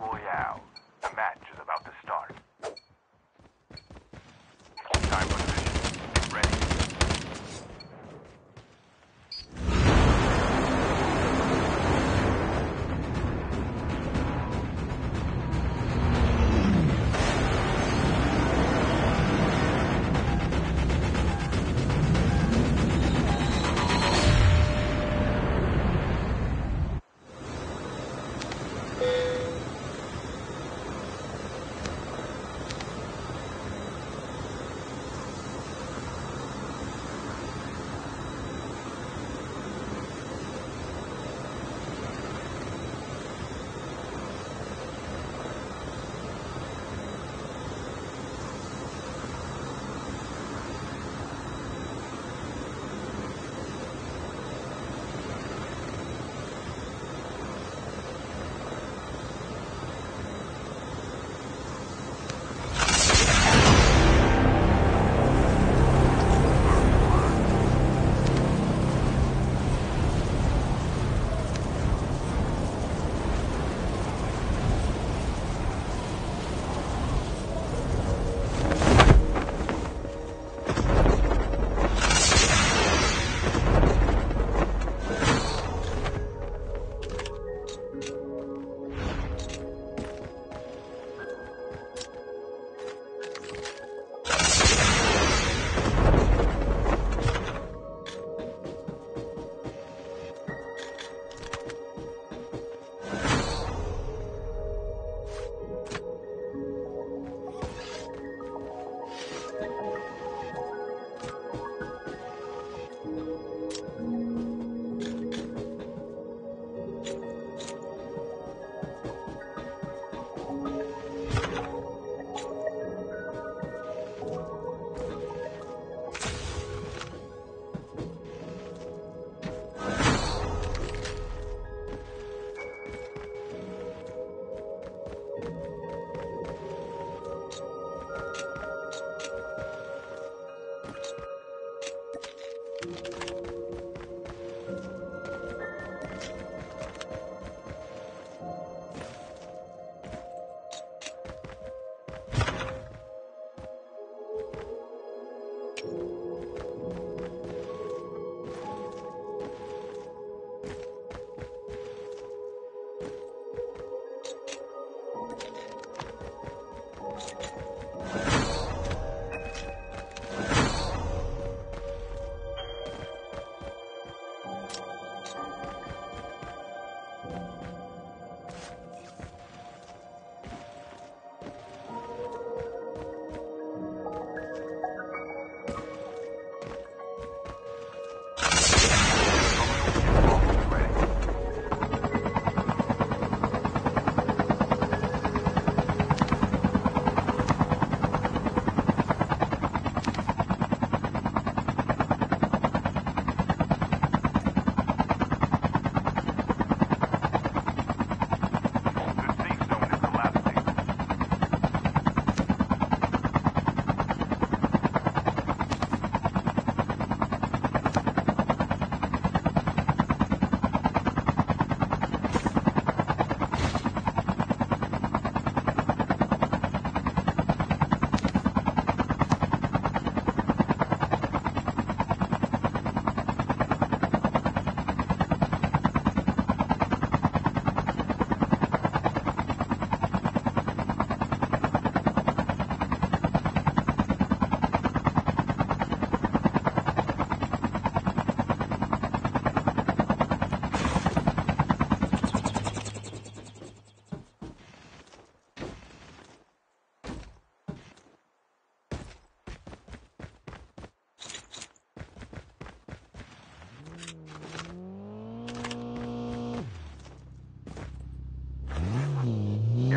Royale.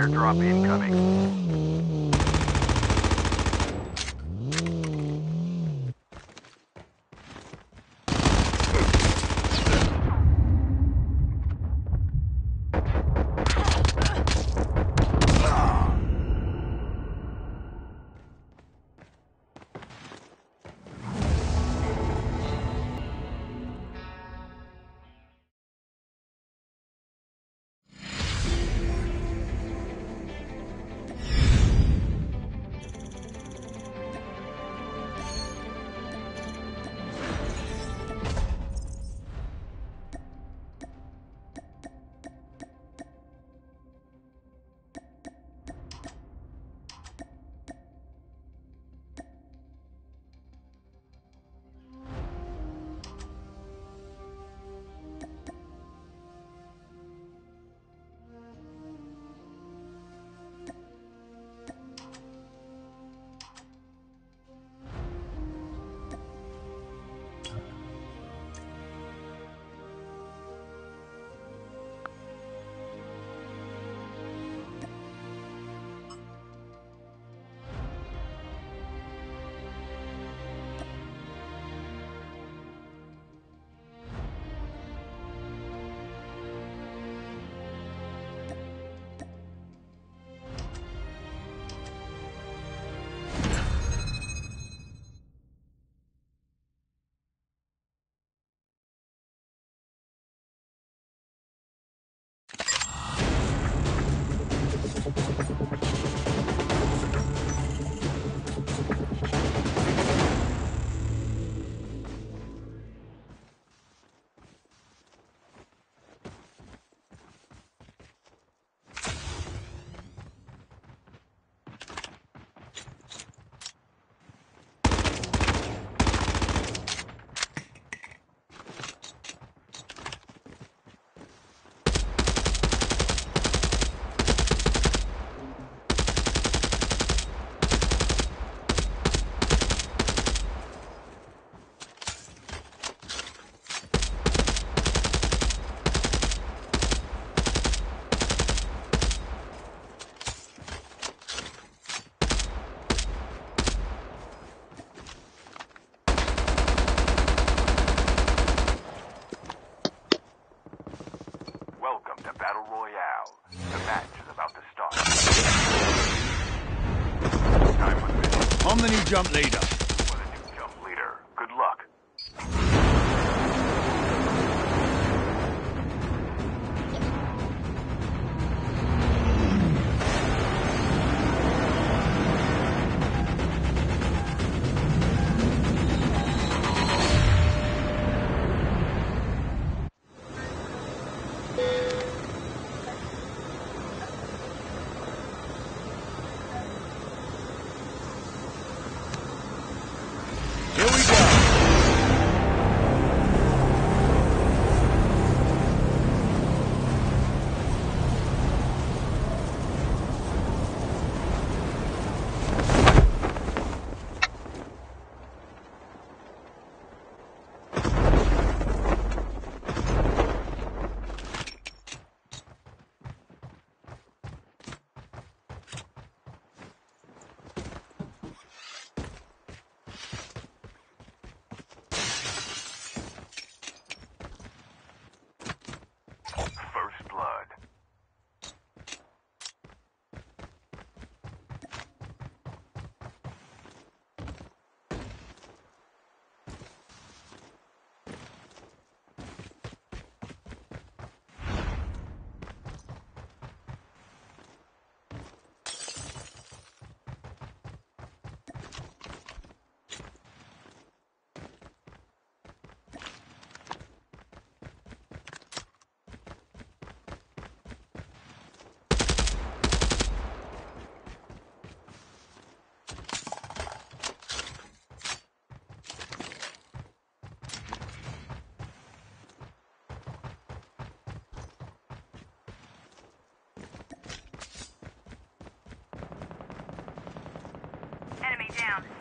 Airdrop incoming. Jump leader. down.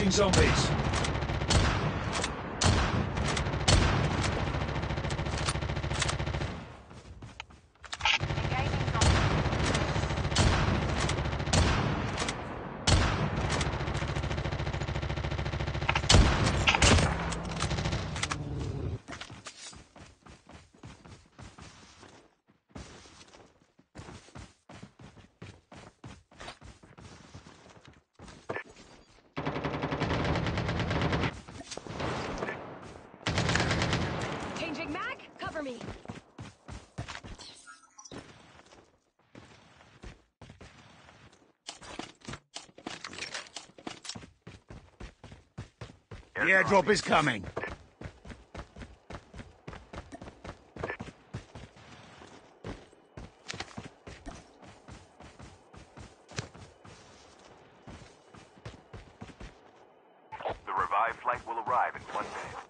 Engaging zombies. airdrop is coming. The revived flight will arrive in one day.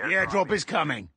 Airdrop, Airdrop is coming.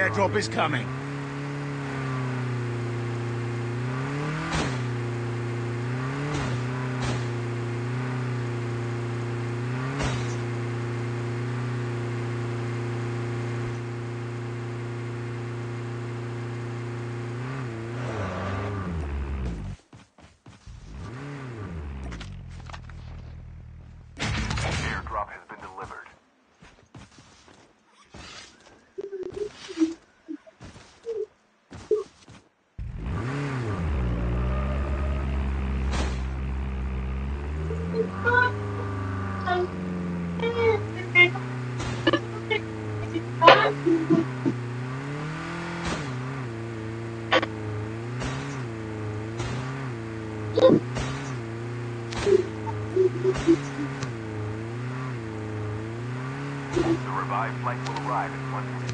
Airdrop is coming. Airdrop has been delivered. The revived flight will arrive in one minute.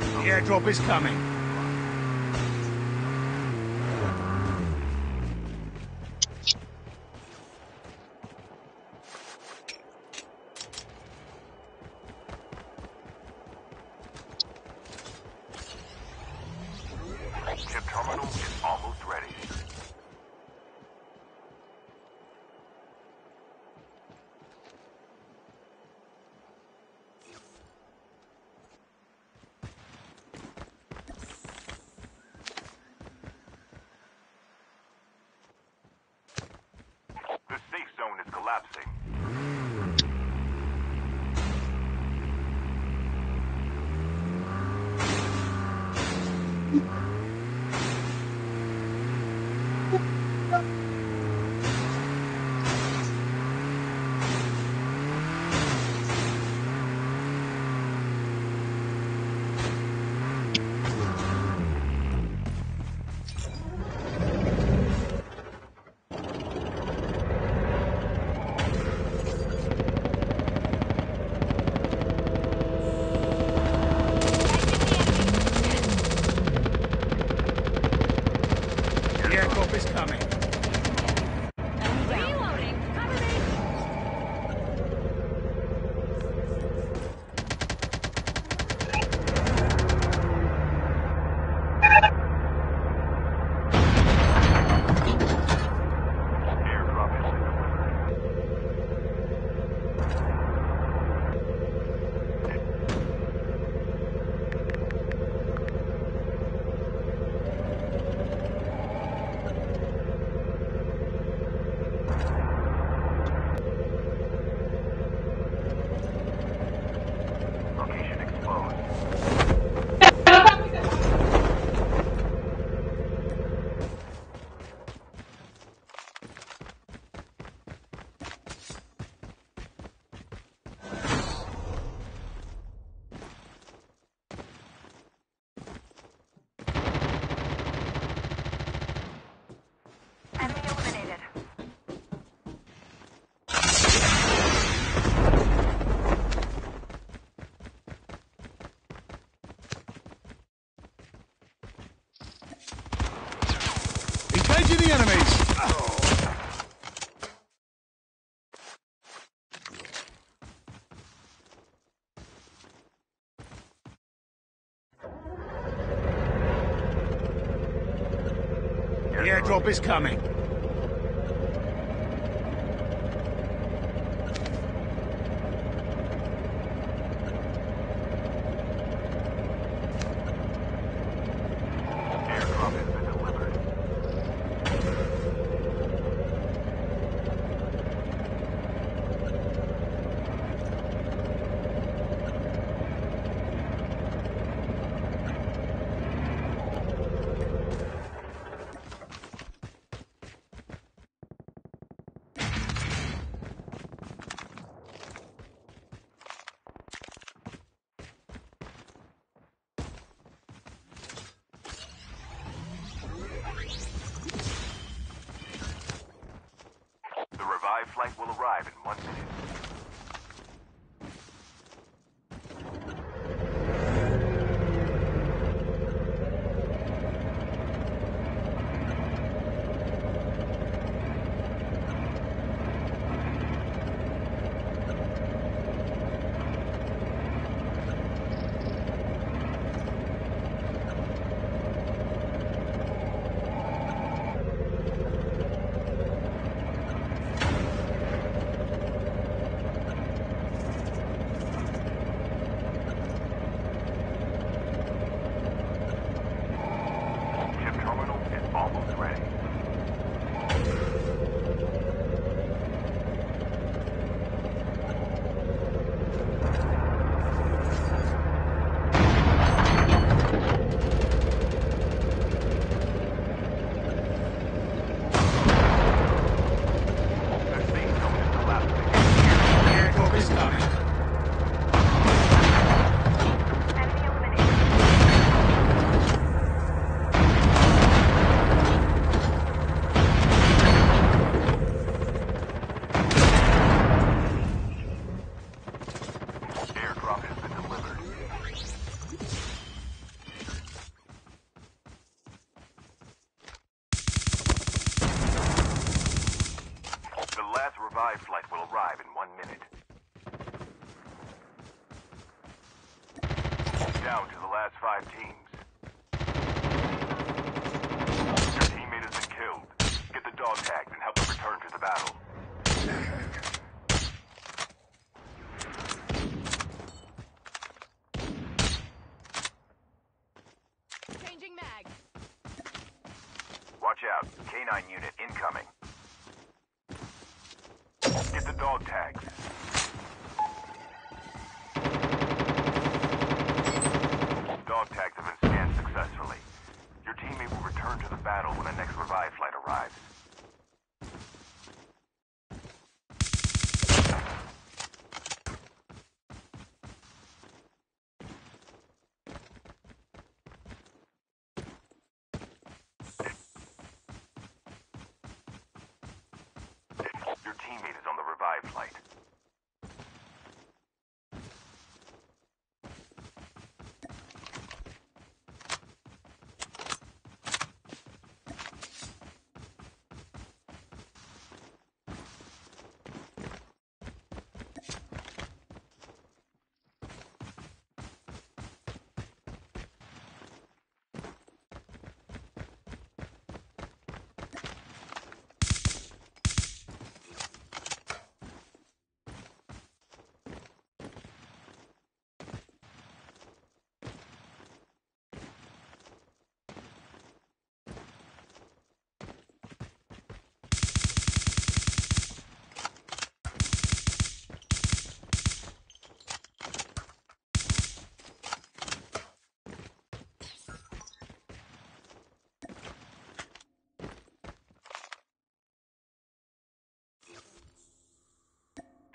The airdrop is coming. Airdrop is coming. alive in one minute.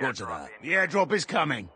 go to that. The airdrop is coming.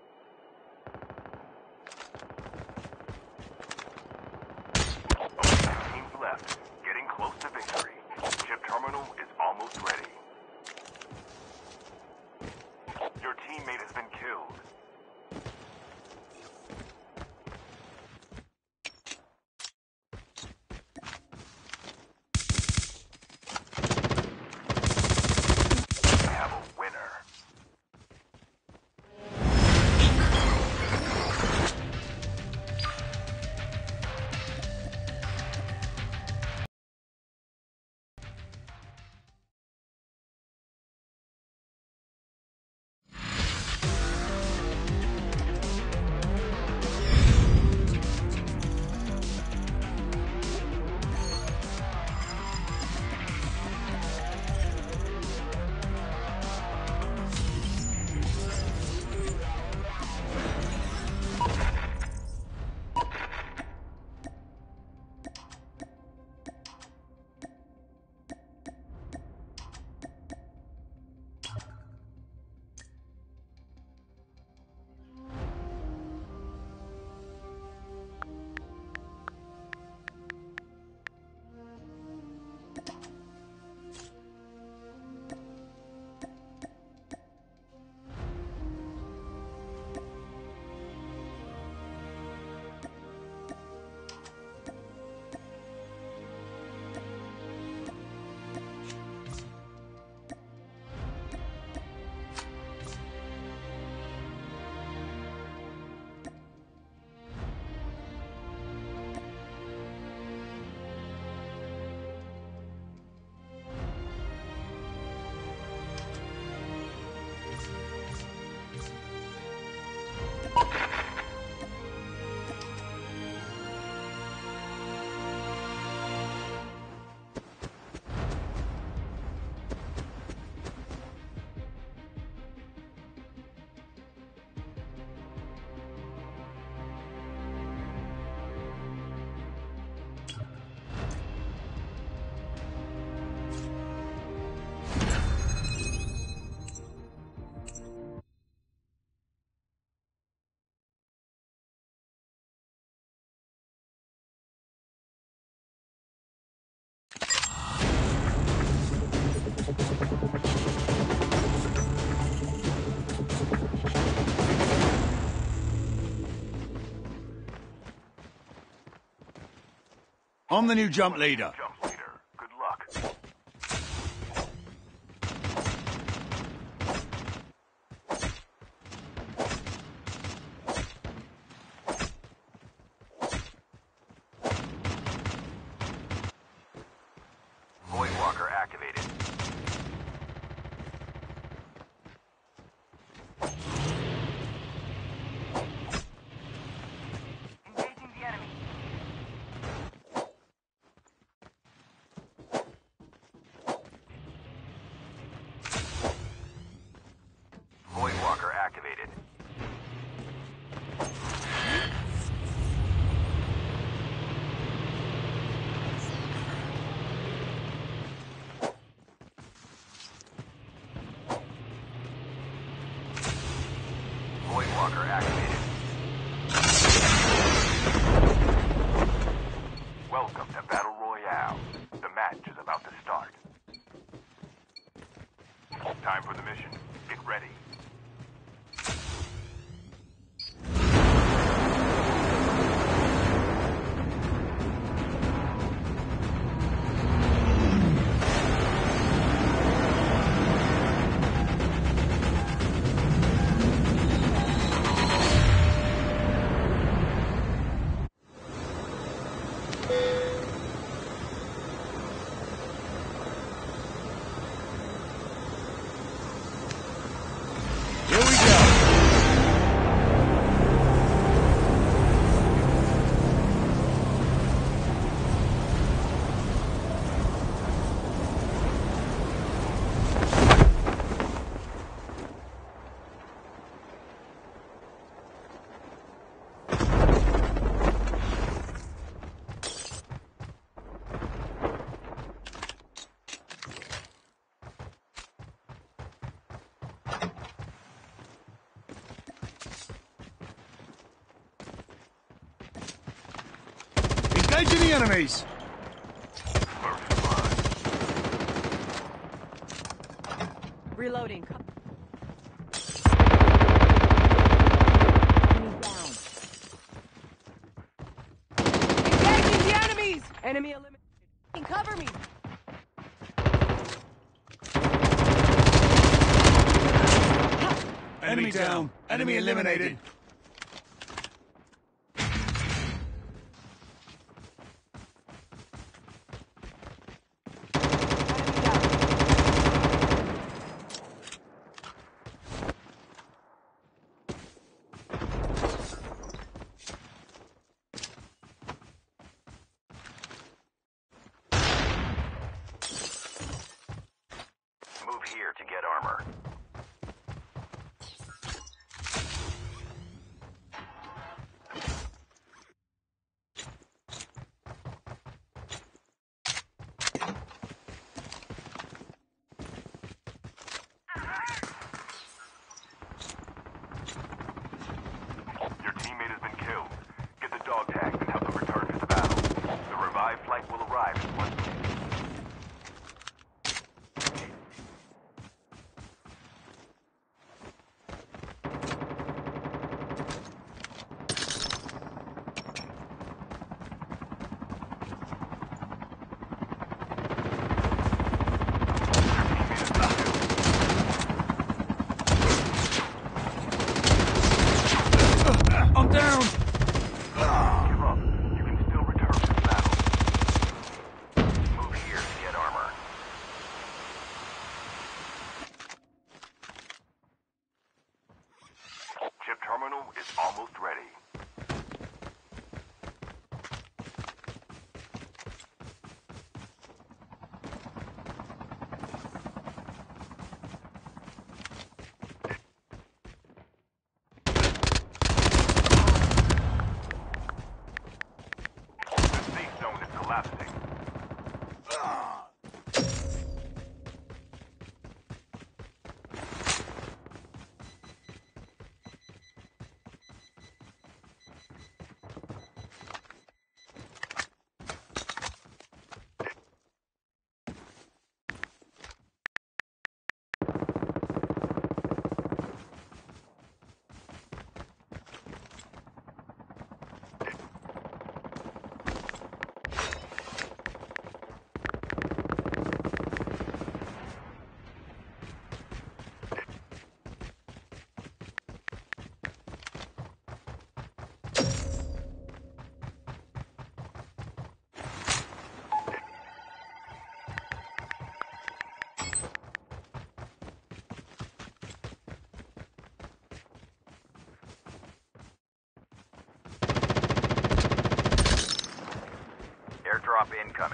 I'm the new jump leader. the enemies! Reloading. Engaging the enemies! Enemy eliminated. Cover me! Enemy down. Enemy eliminated. drop incoming.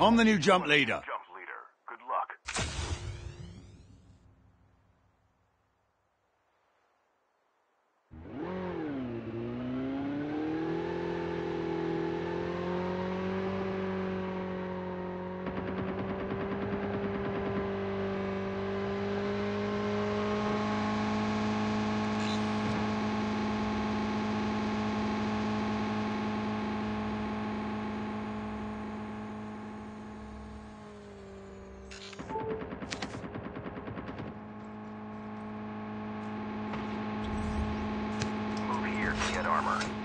I'm the new jump leader. armor.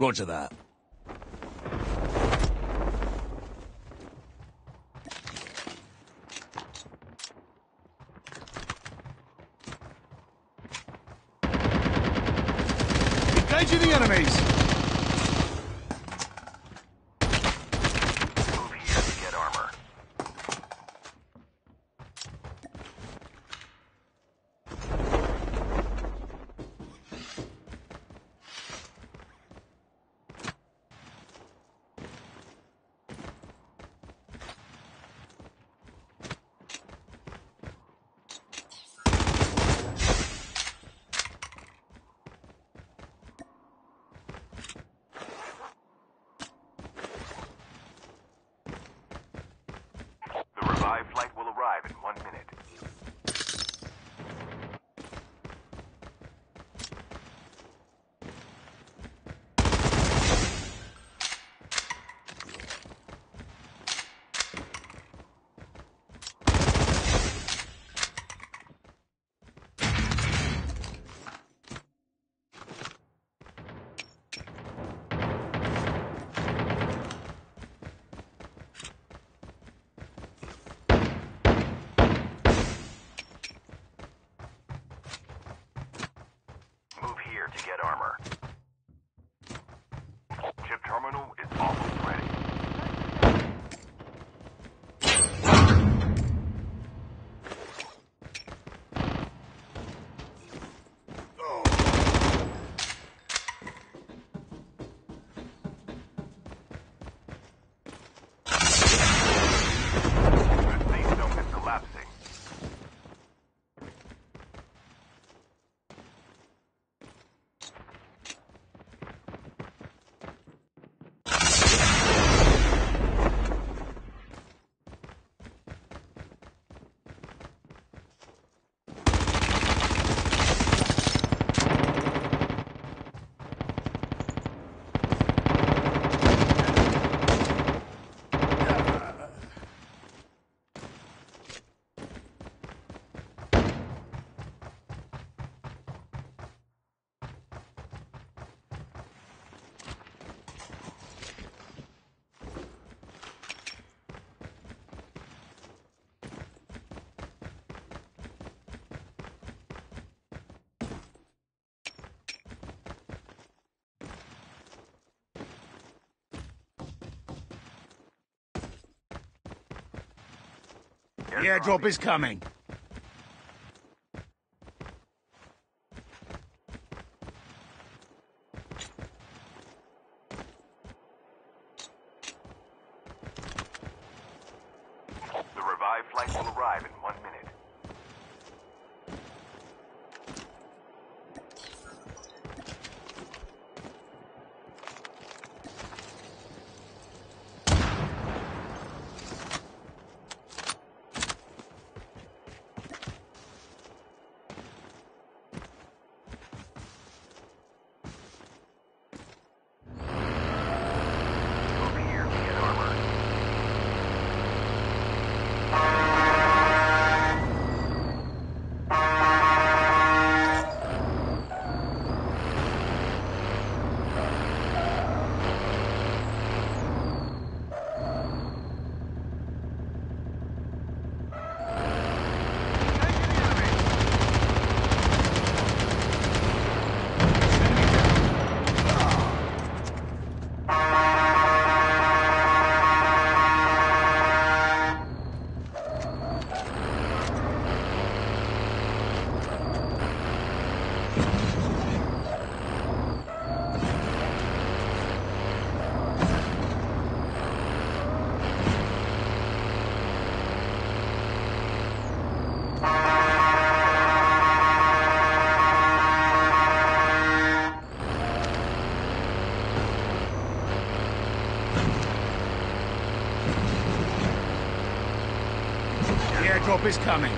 Roger that. Engaging the enemies! Airdrop is coming. The revived flight will arrive in one minute. Over here, get armor. Airdrop is coming.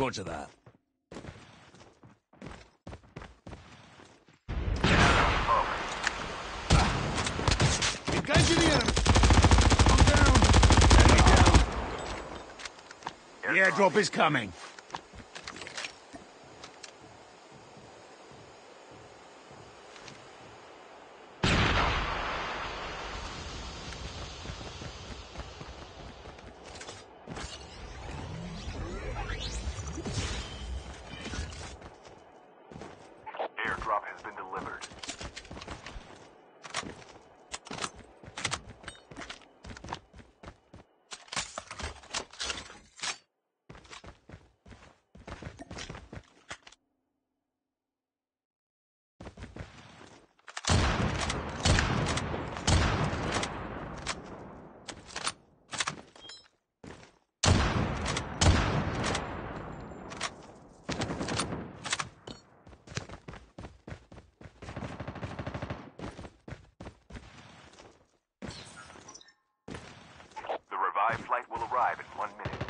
Roger that. Engaging the enemy. I'm down. Enemy down. The airdrop is coming. Airdrop has been delivered. The revived flight will arrive in one minute.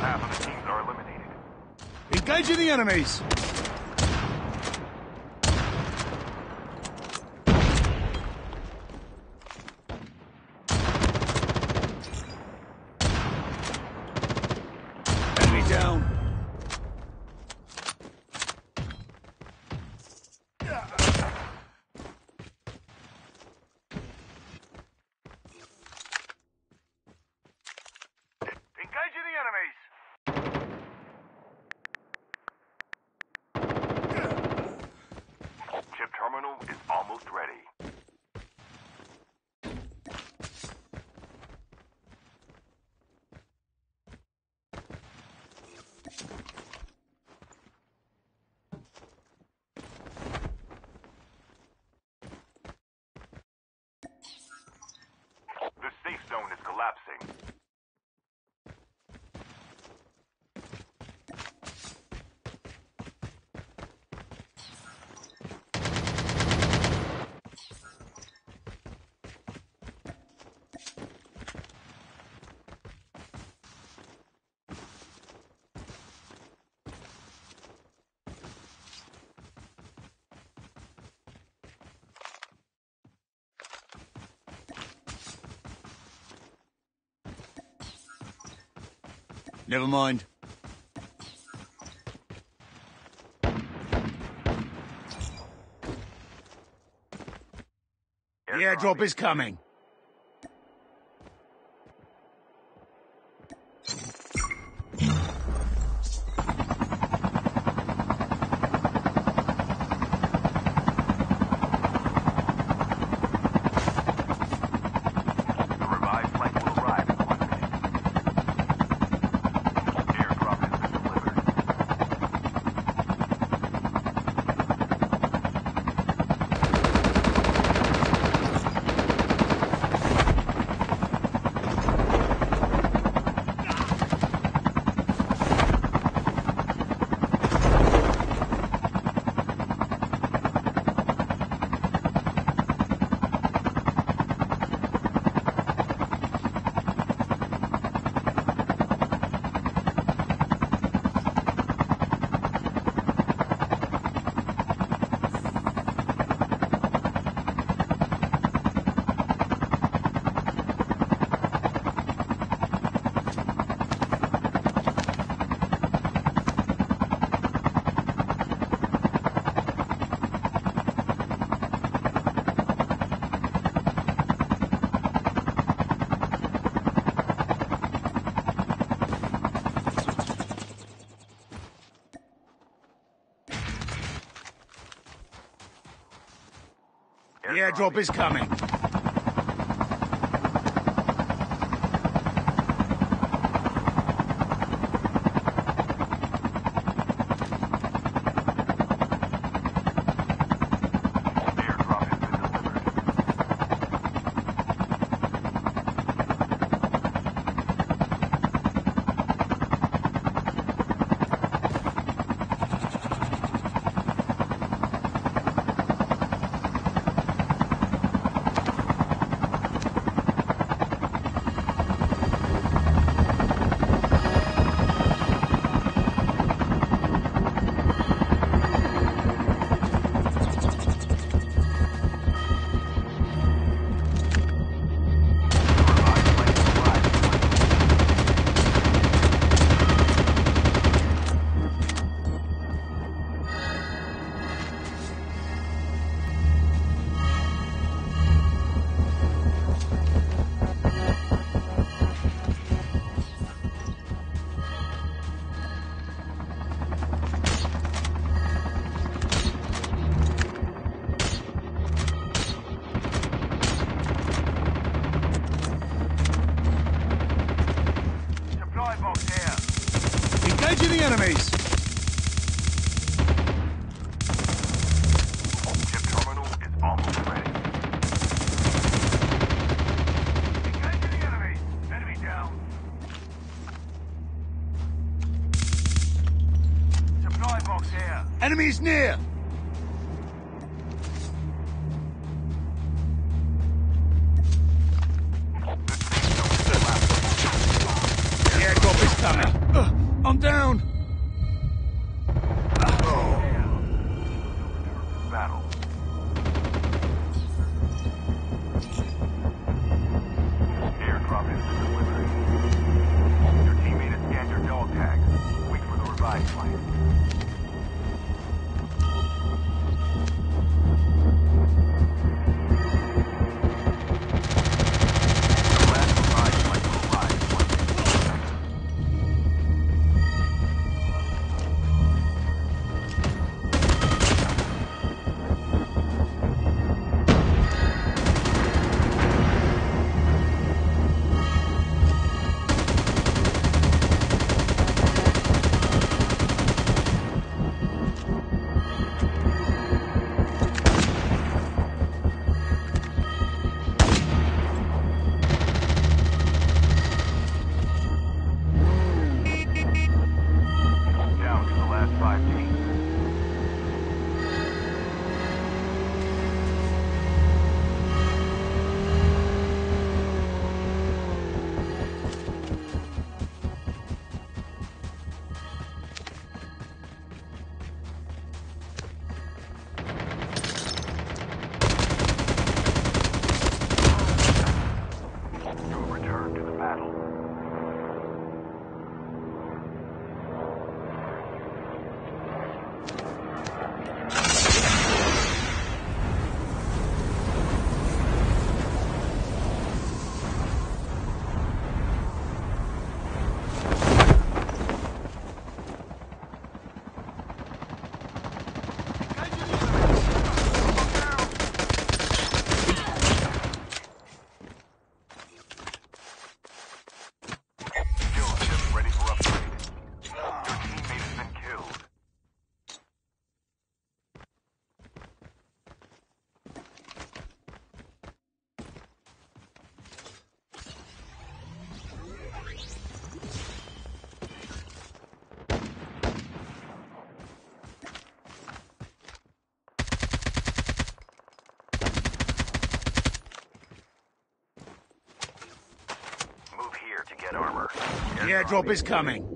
Half of the teams are eliminated. Engaging the Never mind. The airdrop is coming. airdrop is coming. enemy's near! Airdrop is coming.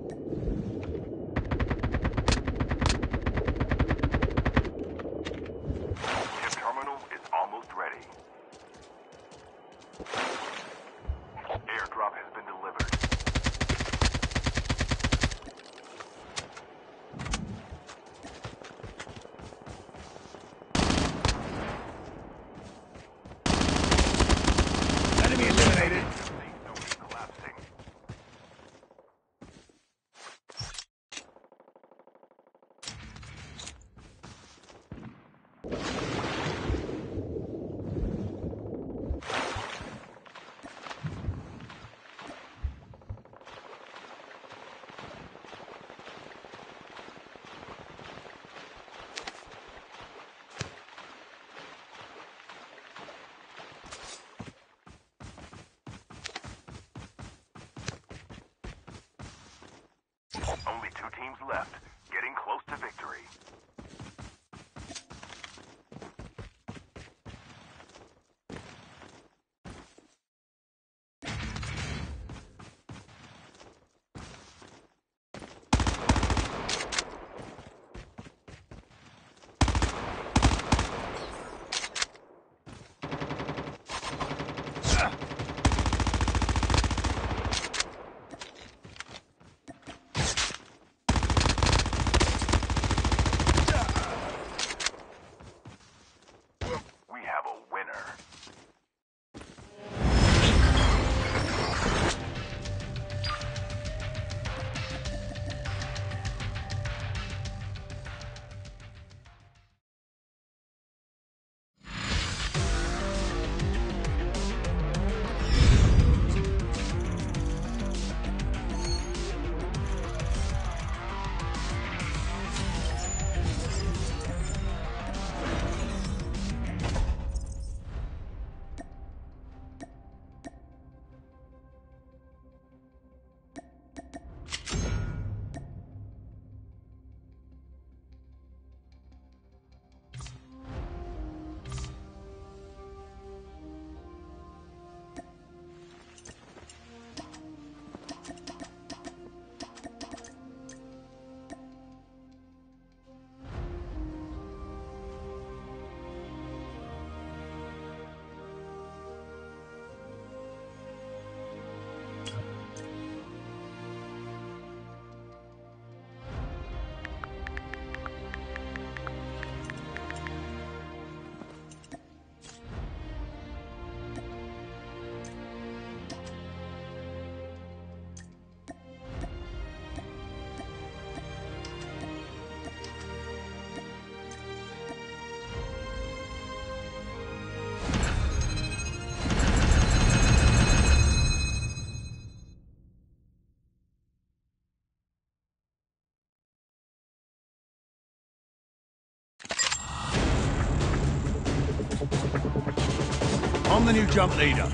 The new jump leader.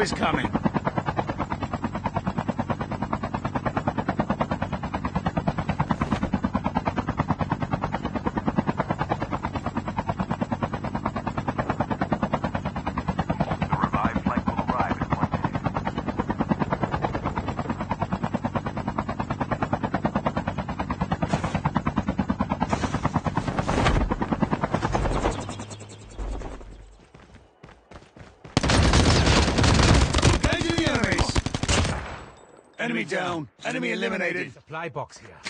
is coming. down. Enemy eliminated. Supply box here.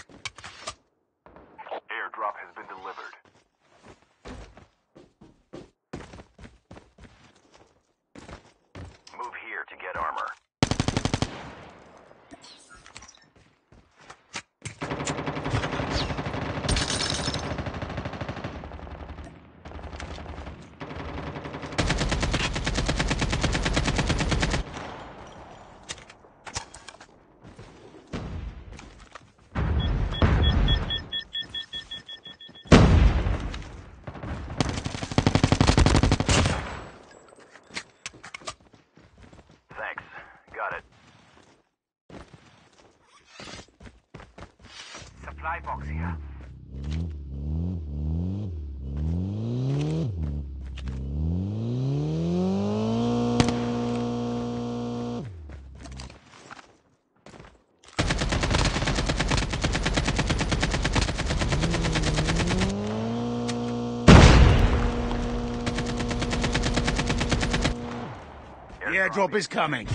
supply box here. The airdrop is coming.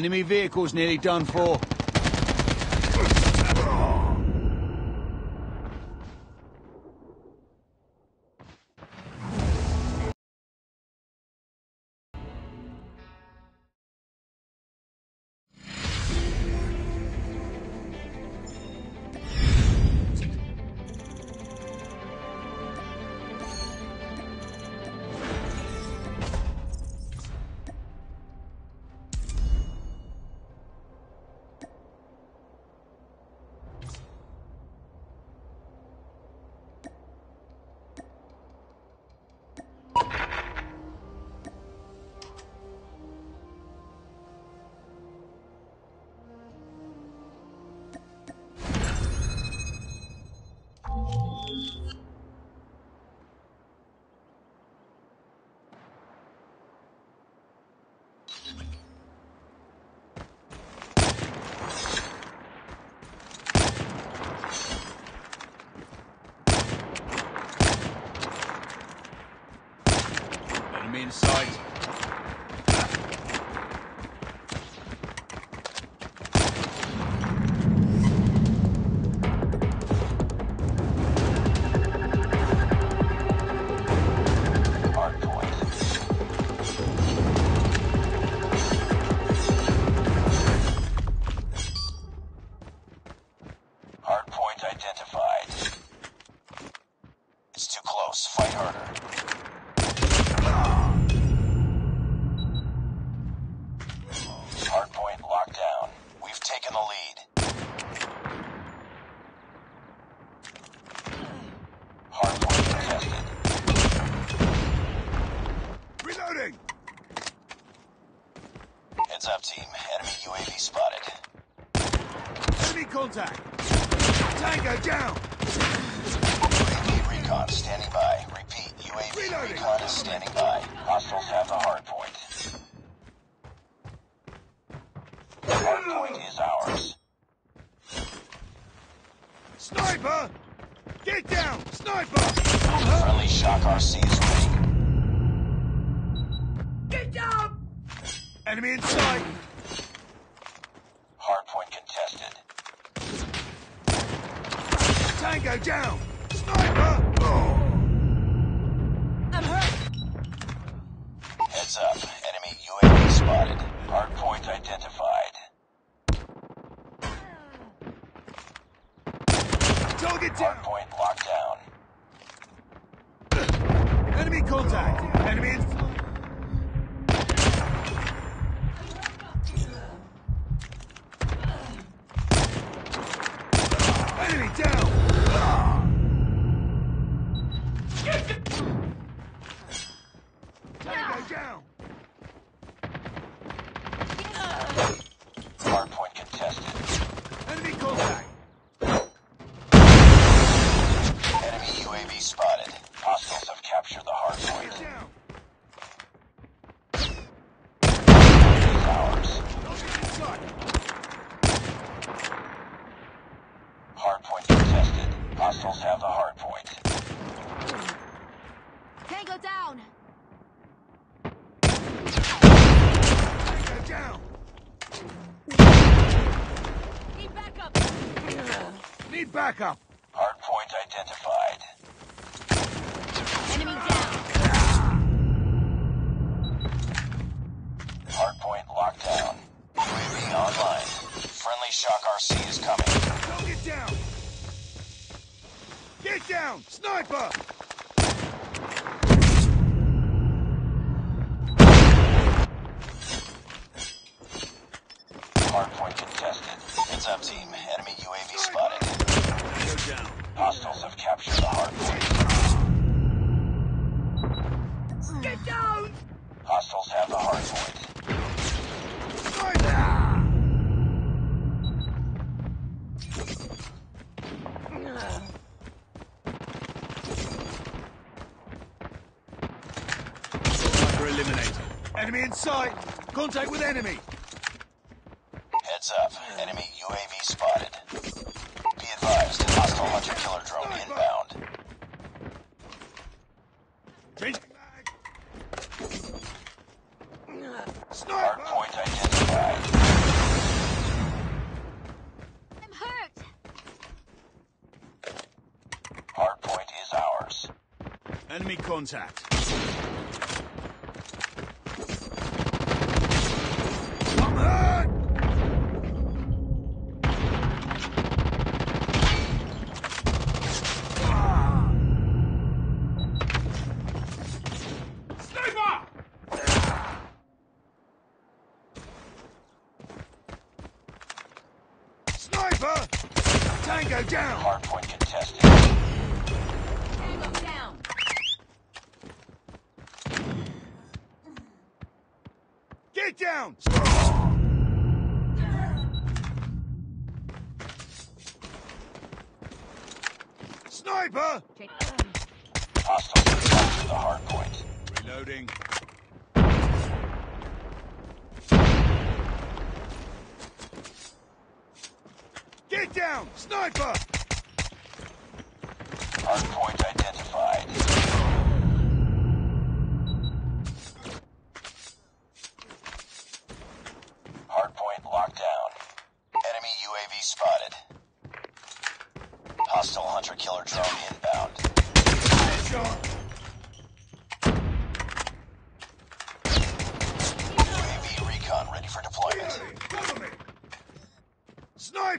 Enemy vehicle's nearly done for. need backup. Hardpoint identified. Enemy down. Hardpoint locked down. UAV online. Friendly Shock RC is coming. Go get down! Get down! Sniper! Hardpoint contested. Heads up, team. Enemy UAV spotted. Hostiles have captured the hard point. Get down! Hostiles have the hard point. Eliminated. Enemy in sight! Contact with enemy! contact.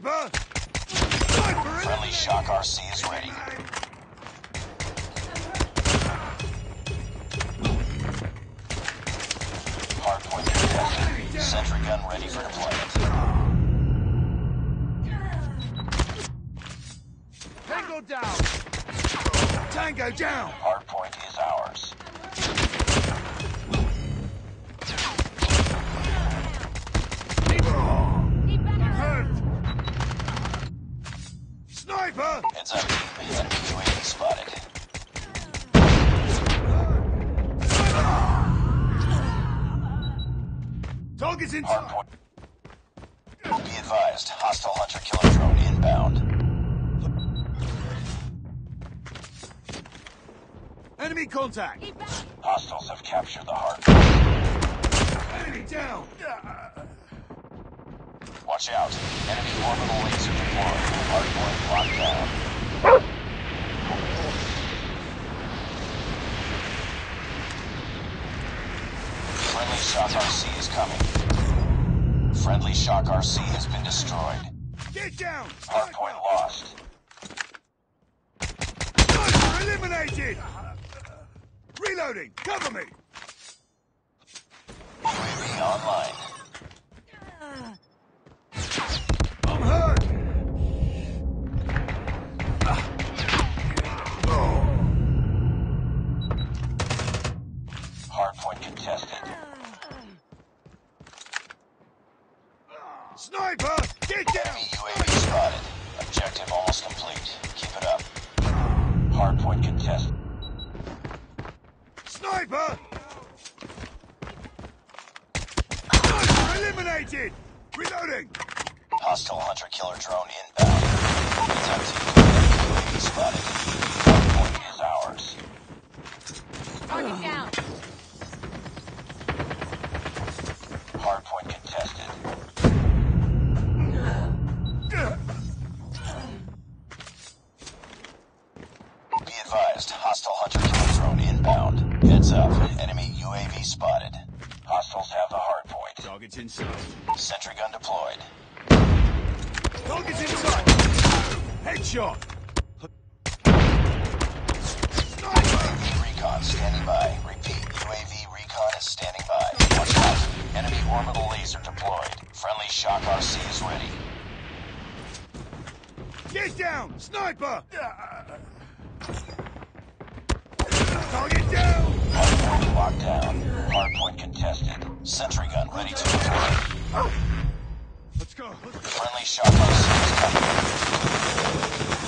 Sniper! Sniper! Friendly Shock RC is ready. Hardpoint detected. Sentry gun ready for deployment. Tango down! Tango down! Orbital laser deployed. Friendly Shock RC is ready. Get down! Sniper! Target down! Hardpoint locked down. Hardpoint contested. Sentry gun ready to deploy. Let's go. Friendly Shock RC is coming.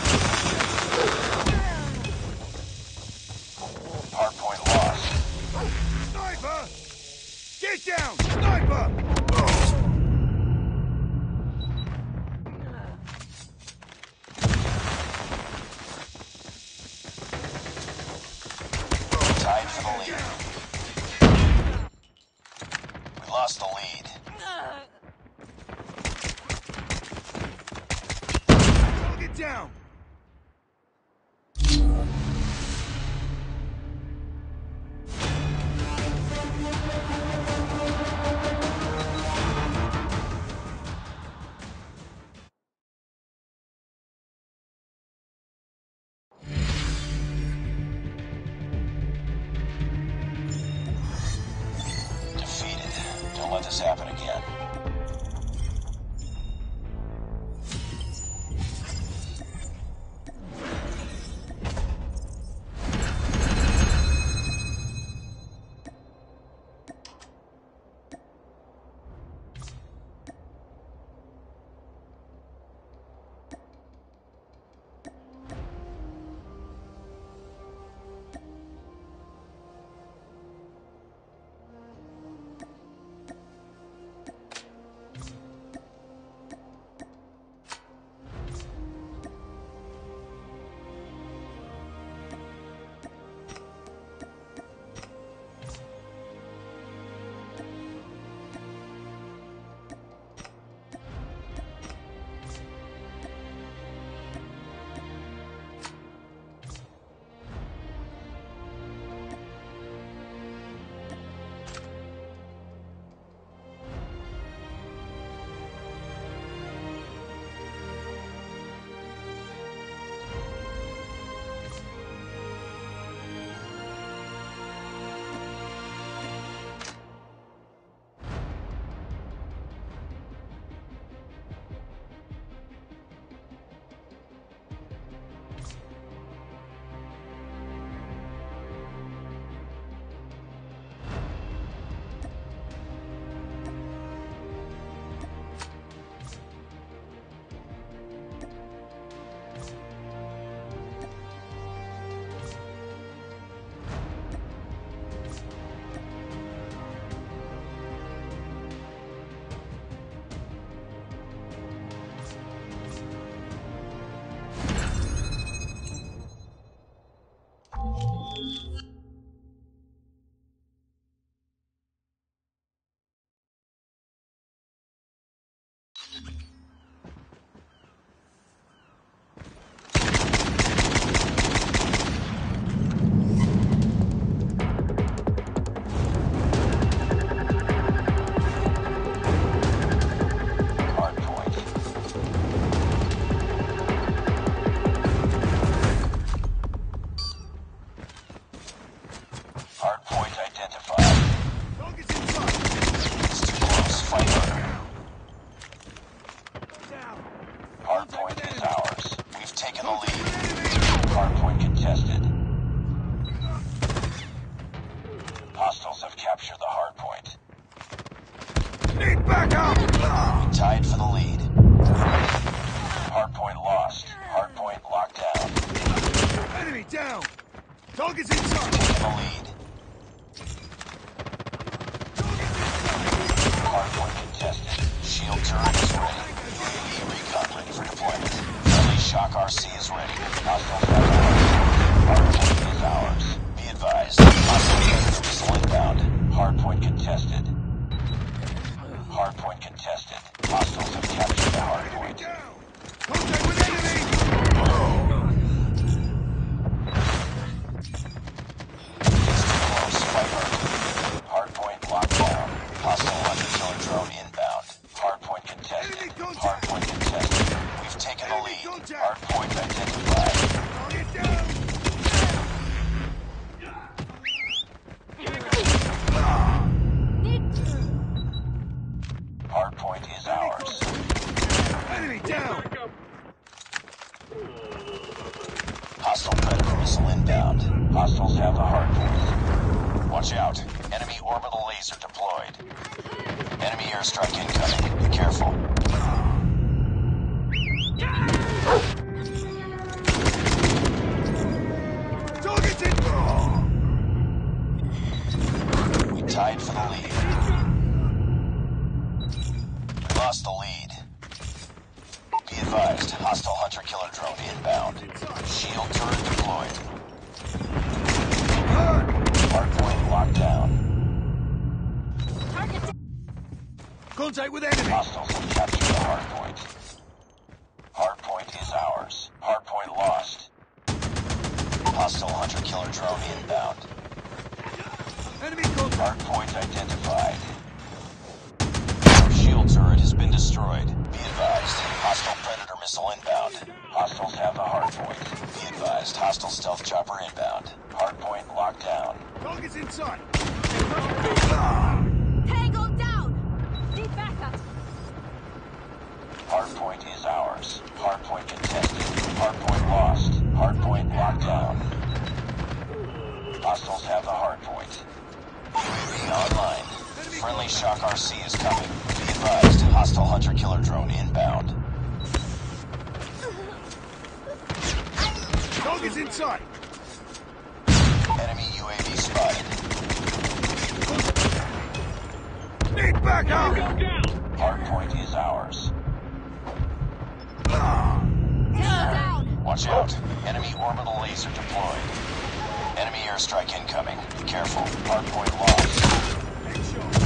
Tied for the lead. Lost the lead. Be advised, hostile hunter killer drone inbound. Shield turret deployed. Hardpoint locked down. Contact with enemy! Hostiles have captured the hardpoint. Hardpoint is ours. Hardpoint lost. Hostile hunter killer drone inbound. Hard point identified. Our shield turret has been destroyed. Be advised, hostile predator missile inbound. Hostiles have the hard point. Be advised, hostile stealth chopper inbound. Hard point locked down. Target's in sight. Tango down. Need backup. Hard point is ours. Hard point contested. Hard point lost. Hard point locked down. Hostiles have the Friendly Shock RC is coming. Be advised, hostile hunter-killer drone inbound. Dog is inside! Enemy UAV spotted. Need back out! Hardpoint is ours. Watch out. Enemy orbital laser deployed. Enemy airstrike incoming. Be careful. Hardpoint lost.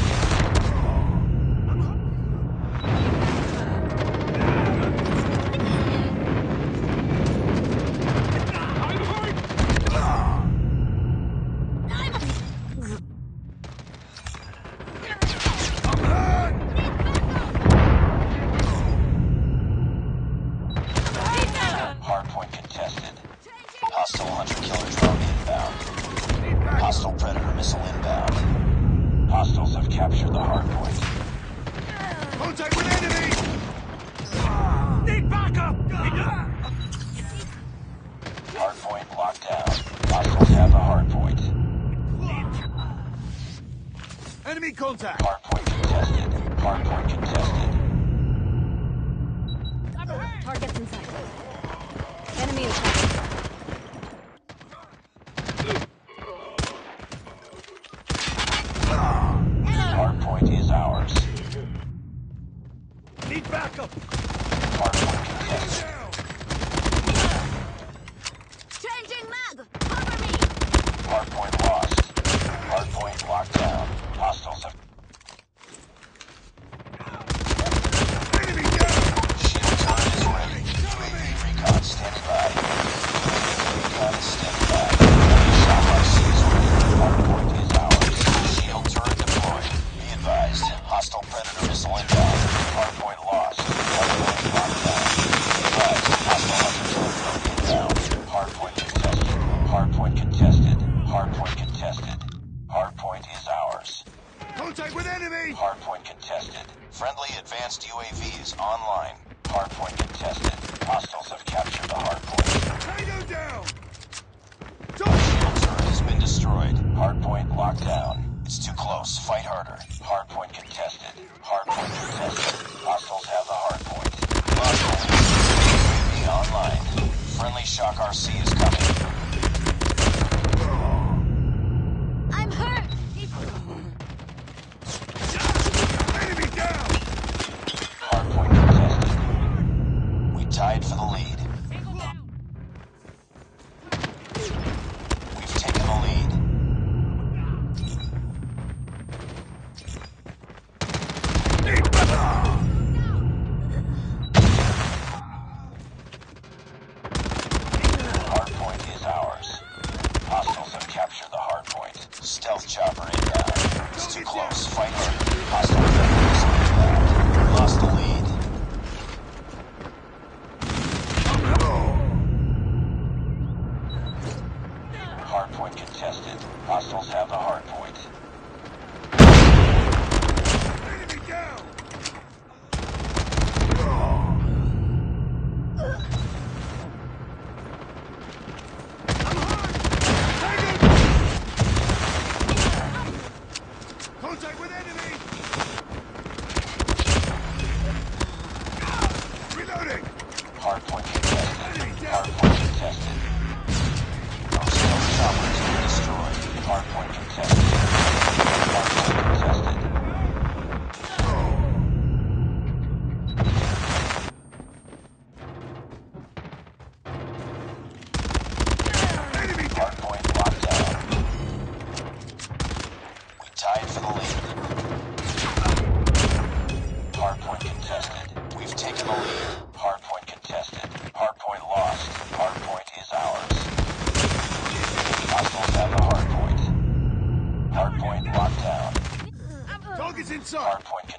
inside! Hardpoint